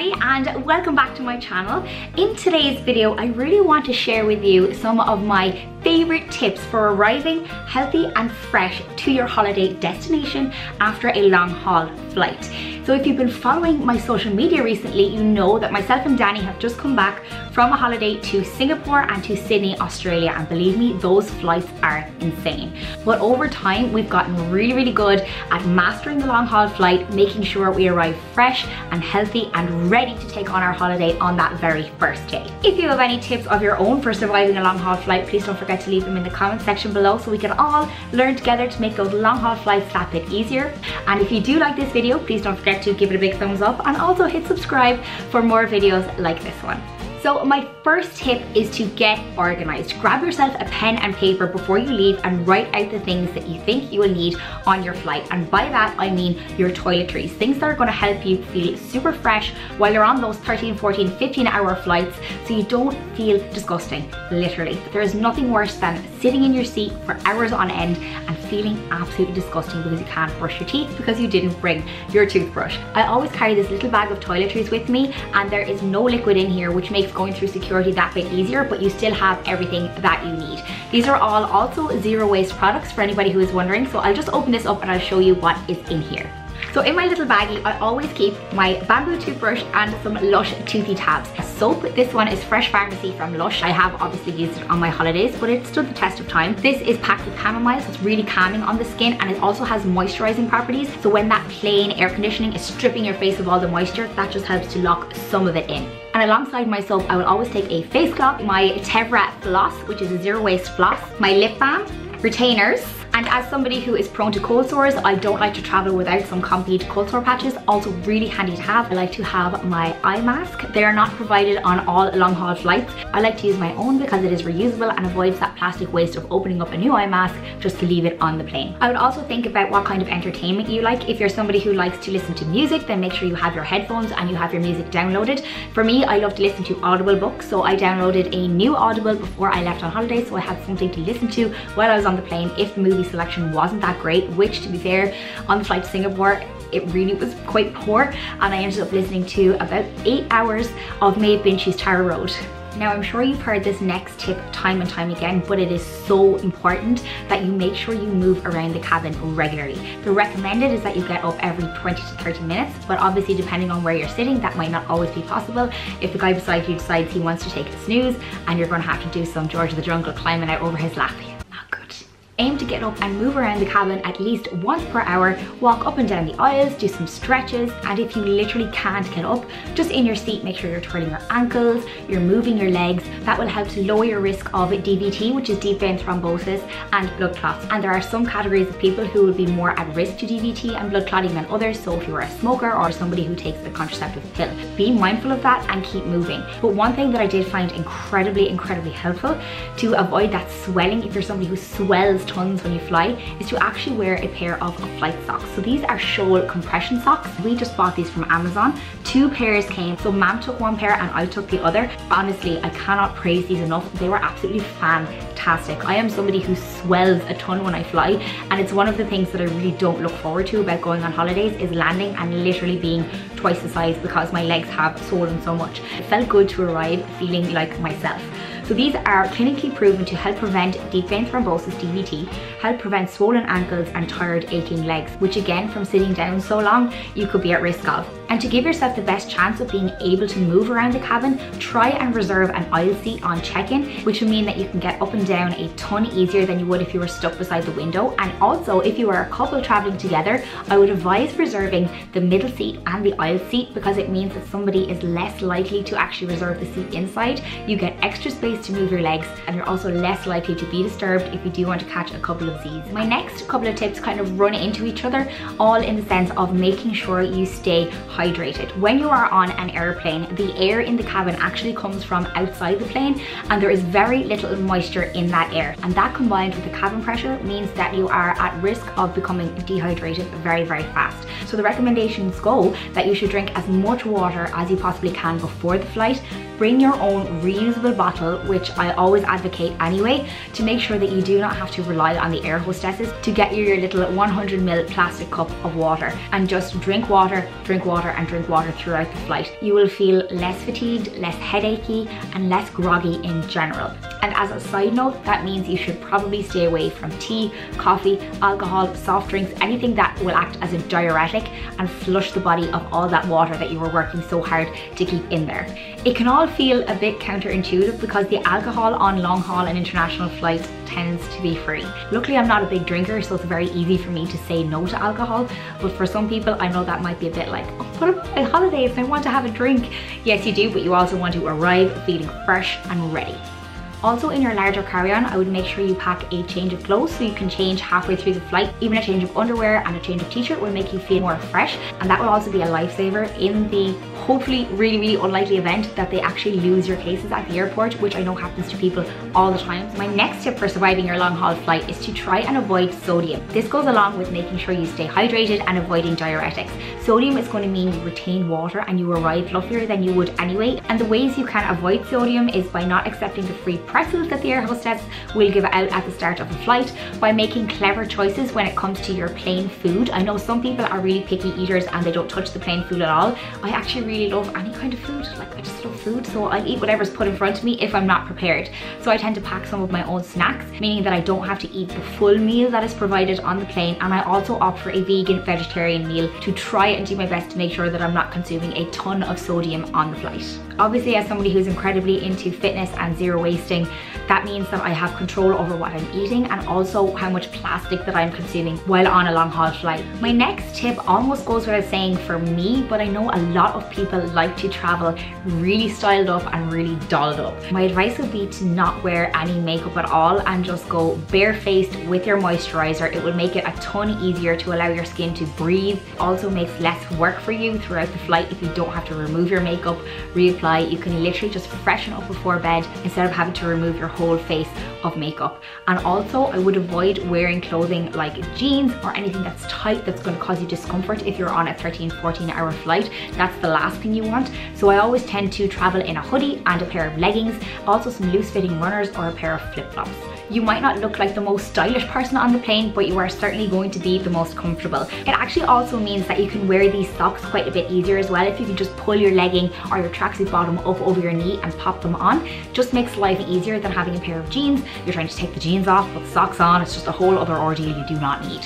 everybody and welcome back to my channel. In today's video, I really want to share with you some of my favorite tips for arriving healthy and fresh to your holiday destination after a long haul flight. So if you've been following my social media recently, you know that myself and Danny have just come back from a holiday to Singapore and to Sydney, Australia. And believe me, those flights are insane. But over time, we've gotten really, really good at mastering the long haul flight, making sure we arrive fresh and healthy and ready to take on our holiday on that very first day. If you have any tips of your own for surviving a long haul flight, please don't forget to leave them in the comment section below so we can all learn together to make those long haul flights that bit easier. And if you do like this video, please don't forget to give it a big thumbs up and also hit subscribe for more videos like this one. So my first tip is to get organized. Grab yourself a pen and paper before you leave and write out the things that you think you will need on your flight. And by that, I mean your toiletries, things that are gonna help you feel super fresh while you're on those 13, 14, 15 hour flights so you don't feel disgusting, literally. There is nothing worse than sitting in your seat for hours on end and feeling absolutely disgusting because you can't brush your teeth because you didn't bring your toothbrush. I always carry this little bag of toiletries with me and there is no liquid in here which makes going through security that bit easier, but you still have everything that you need. These are all also zero waste products for anybody who is wondering. So I'll just open this up and I'll show you what is in here. So in my little baggie, I always keep my bamboo toothbrush and some Lush Toothy Tabs. Soap, this one is Fresh Pharmacy from Lush. I have obviously used it on my holidays, but it stood the test of time. This is packed with chamomile, so it's really calming on the skin and it also has moisturizing properties. So when that plane air conditioning is stripping your face of all the moisture, that just helps to lock some of it in. And alongside my soap, I will always take a face cloth, my Tevra floss, which is a zero waste floss, my lip balm, retainers, and as somebody who is prone to cold sores, I don't like to travel without some Compeed cold sore patches. Also really handy to have. I like to have my eye mask. They are not provided on all long haul flights. I like to use my own because it is reusable and avoids that plastic waste of opening up a new eye mask just to leave it on the plane. I would also think about what kind of entertainment you like. If you're somebody who likes to listen to music, then make sure you have your headphones and you have your music downloaded. For me, I love to listen to Audible books, so I downloaded a new Audible before I left on holiday, so I had something to listen to while I was on the plane if the movie selection wasn't that great, which to be fair, on the flight to Singapore, it really was quite poor and I ended up listening to about eight hours of Maeve Binchy's Tara Road. Now I'm sure you've heard this next tip time and time again, but it is so important that you make sure you move around the cabin regularly. The recommended is that you get up every 20 to 30 minutes, but obviously depending on where you're sitting, that might not always be possible. If the guy beside you decides he wants to take a snooze and you're gonna have to do some George of the Jungle climbing out over his lap, aim to get up and move around the cabin at least once per hour, walk up and down the aisles, do some stretches, and if you literally can't get up, just in your seat, make sure you're twirling your ankles, you're moving your legs. That will help to lower your risk of DVT, which is deep vein thrombosis, and blood clots. And there are some categories of people who will be more at risk to DVT and blood clotting than others. So if you're a smoker or somebody who takes the contraceptive pill, be mindful of that and keep moving. But one thing that I did find incredibly, incredibly helpful to avoid that swelling, if you're somebody who swells tons when you fly is to actually wear a pair of flight socks. So these are Scholl compression socks. We just bought these from Amazon. Two pairs came. So mom took one pair and I took the other. Honestly, I cannot praise these enough. They were absolutely fantastic. I am somebody who swells a ton when I fly and it's one of the things that I really don't look forward to about going on holidays is landing and literally being twice the size because my legs have swollen so much. It felt good to arrive feeling like myself. So these are clinically proven to help prevent deep vein thrombosis DVT, help prevent swollen ankles and tired aching legs, which again from sitting down so long you could be at risk of. And to give yourself the best chance of being able to move around the cabin, try and reserve an aisle seat on check-in, which will mean that you can get up and down a ton easier than you would if you were stuck beside the window. And also, if you are a couple traveling together, I would advise reserving the middle seat and the aisle seat because it means that somebody is less likely to actually reserve the seat inside. You get extra space to move your legs and you're also less likely to be disturbed if you do want to catch a couple of Z's. My next couple of tips kind of run into each other, all in the sense of making sure you stay hydrated. When you are on an airplane, the air in the cabin actually comes from outside the plane and there is very little moisture in that air. And that combined with the cabin pressure means that you are at risk of becoming dehydrated very, very fast. So the recommendations go that you should drink as much water as you possibly can before the flight, bring your own reusable bottle, which I always advocate anyway, to make sure that you do not have to rely on the air hostesses to get you your little 100ml plastic cup of water and just drink water, drink water and drink water throughout the flight. You will feel less fatigued, less headachy and less groggy in general. And as a side note, that means you should probably stay away from tea, coffee, alcohol, soft drinks, anything that will act as a diuretic and flush the body of all that water that you were working so hard to keep in there. It can all feel a bit counterintuitive because the alcohol on long haul and international flights tends to be free. Luckily, I'm not a big drinker, so it's very easy for me to say no to alcohol. But for some people, I know that might be a bit like, oh, but on holidays, I want to have a drink. Yes, you do, but you also want to arrive feeling fresh and ready. Also in your larger carry-on, I would make sure you pack a change of clothes so you can change halfway through the flight. Even a change of underwear and a change of t-shirt will make you feel more fresh and that will also be a lifesaver in the hopefully really, really unlikely event that they actually lose your cases at the airport, which I know happens to people all the time. My next tip for surviving your long haul flight is to try and avoid sodium. This goes along with making sure you stay hydrated and avoiding diuretics. Sodium is going to mean you retain water and you arrive fluffier than you would anyway. And the ways you can avoid sodium is by not accepting the free pretzels that the air hostess will give out at the start of a flight, by making clever choices when it comes to your plane food. I know some people are really picky eaters and they don't touch the plane food at all. I actually really love any kind of food. Like I just love food. So I eat whatever's put in front of me if I'm not prepared. So I tend to pack some of my own snacks, meaning that I don't have to eat the full meal that is provided on the plane. And I also opt for a vegan vegetarian meal to try and do my best to make sure that I'm not consuming a ton of sodium on the flight. Obviously, as somebody who's incredibly into fitness and zero wasting, that means that I have control over what I'm eating and also how much plastic that I'm consuming while on a long haul flight. My next tip almost goes without saying for me, but I know a lot of people like to travel really styled up and really dolled up. My advice would be to not wear any makeup at all and just go barefaced with your moisturizer. It would make it a ton easier to allow your skin to breathe. Also makes less work for you throughout the flight if you don't have to remove your makeup, reapply you can literally just freshen up before bed instead of having to remove your whole face of makeup. And also I would avoid wearing clothing like jeans or anything that's tight that's going to cause you discomfort if you're on a 13, 14 hour flight. That's the last you want. So I always tend to travel in a hoodie and a pair of leggings, also some loose fitting runners or a pair of flip flops. You might not look like the most stylish person on the plane, but you are certainly going to be the most comfortable. It actually also means that you can wear these socks quite a bit easier as well if you can just pull your legging or your tracksuit bottom up over your knee and pop them on. Just makes life easier than having a pair of jeans. You're trying to take the jeans off, put socks on. It's just a whole other ordeal you do not need.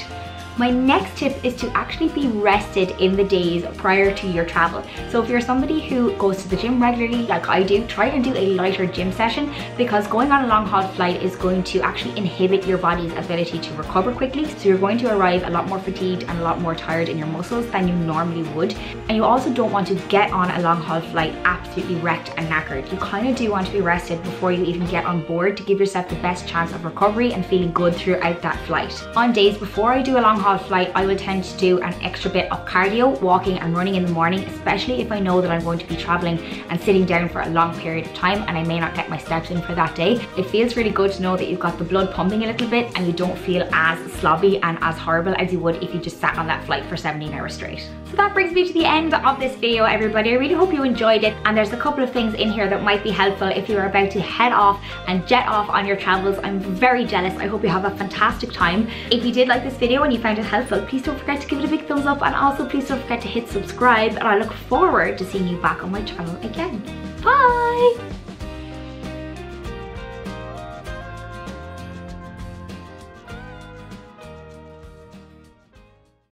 My next tip is to actually be rested in the days prior to your travel. So if you're somebody who goes to the gym regularly, like I do, try and do a lighter gym session because going on a long haul flight is going to actually inhibit your body's ability to recover quickly. So you're going to arrive a lot more fatigued and a lot more tired in your muscles than you normally would. And you also don't want to get on a long haul flight absolutely wrecked and knackered. You kind of do want to be rested before you even get on board to give yourself the best chance of recovery and feeling good throughout that flight. On days before I do a long flight, I will tend to do an extra bit of cardio, walking and running in the morning, especially if I know that I'm going to be traveling and sitting down for a long period of time and I may not get my steps in for that day. It feels really good to know that you've got the blood pumping a little bit and you don't feel as slobby and as horrible as you would if you just sat on that flight for 17 hours straight. So that brings me to the end of this video, everybody. I really hope you enjoyed it and there's a couple of things in here that might be helpful if you're about to head off and jet off on your travels. I'm very jealous. I hope you have a fantastic time. If you did like this video and you found it helpful, please don't forget to give it a big thumbs up and also please don't forget to hit subscribe and I look forward to seeing you back on my channel again. Bye!